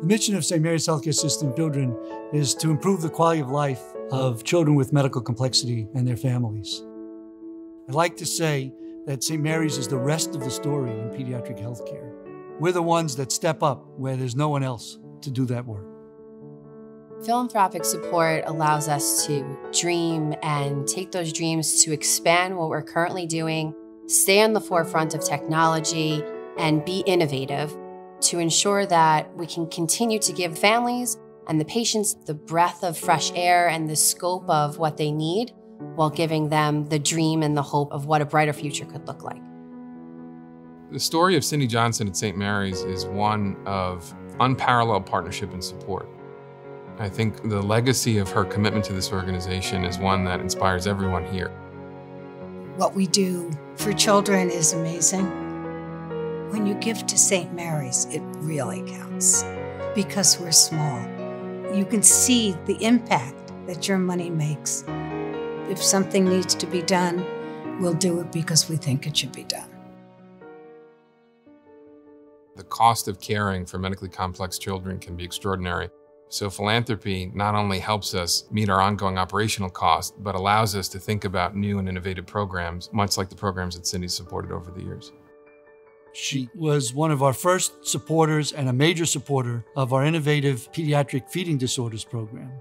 The mission of St. Mary's Healthcare System Children is to improve the quality of life of children with medical complexity and their families. I'd like to say that St. Mary's is the rest of the story in pediatric healthcare. We're the ones that step up where there's no one else to do that work. Philanthropic support allows us to dream and take those dreams to expand what we're currently doing, stay on the forefront of technology, and be innovative to ensure that we can continue to give families and the patients the breath of fresh air and the scope of what they need while giving them the dream and the hope of what a brighter future could look like. The story of Cindy Johnson at St. Mary's is one of unparalleled partnership and support. I think the legacy of her commitment to this organization is one that inspires everyone here. What we do for children is amazing. When you give to St. Mary's, it really counts because we're small. You can see the impact that your money makes. If something needs to be done, we'll do it because we think it should be done. The cost of caring for medically complex children can be extraordinary. So philanthropy not only helps us meet our ongoing operational costs, but allows us to think about new and innovative programs, much like the programs that Cindy supported over the years. She was one of our first supporters and a major supporter of our innovative pediatric feeding disorders program.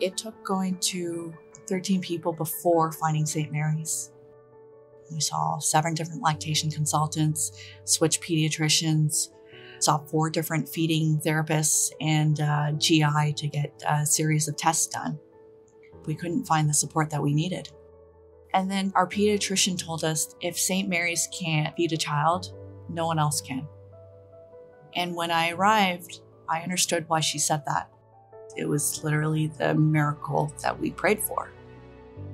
It took going to 13 people before finding St. Mary's. We saw seven different lactation consultants, switch pediatricians, saw four different feeding therapists and uh, GI to get a series of tests done. We couldn't find the support that we needed. And then our pediatrician told us if St. Mary's can't feed a child, no one else can. And when I arrived, I understood why she said that. It was literally the miracle that we prayed for.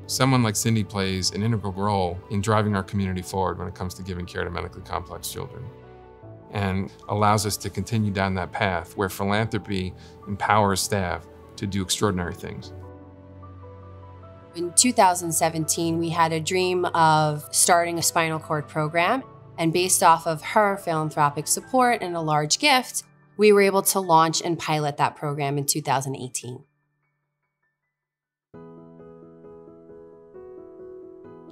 Someone like Cindy plays an integral role in driving our community forward when it comes to giving care to medically complex children and allows us to continue down that path where philanthropy empowers staff to do extraordinary things. In 2017, we had a dream of starting a spinal cord program. And based off of her philanthropic support and a large gift, we were able to launch and pilot that program in 2018.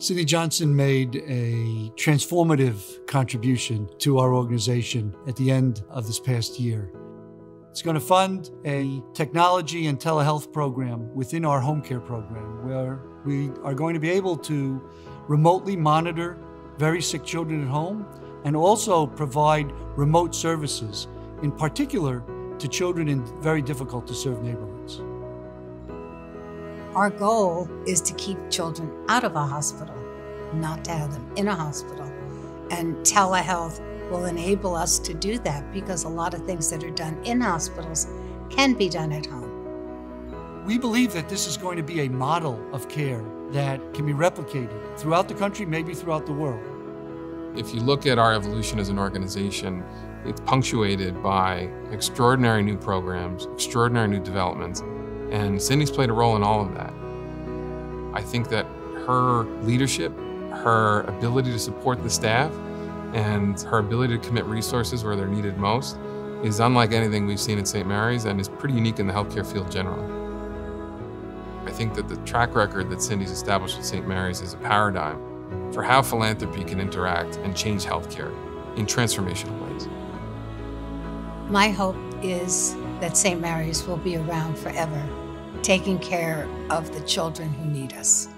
Cindy Johnson made a transformative contribution to our organization at the end of this past year. It's going to fund a technology and telehealth program within our home care program where we are going to be able to remotely monitor very sick children at home and also provide remote services, in particular to children in very difficult to serve neighborhoods. Our goal is to keep children out of a hospital, not to have them in a hospital. And telehealth will enable us to do that because a lot of things that are done in hospitals can be done at home. We believe that this is going to be a model of care that can be replicated throughout the country, maybe throughout the world. If you look at our evolution as an organization, it's punctuated by extraordinary new programs, extraordinary new developments, and Cindy's played a role in all of that. I think that her leadership, her ability to support the staff, and her ability to commit resources where they're needed most is unlike anything we've seen at St. Mary's and is pretty unique in the healthcare field generally. I think that the track record that Cindy's established at St. Mary's is a paradigm for how philanthropy can interact and change healthcare in transformational ways. My hope is that St. Mary's will be around forever, taking care of the children who need us.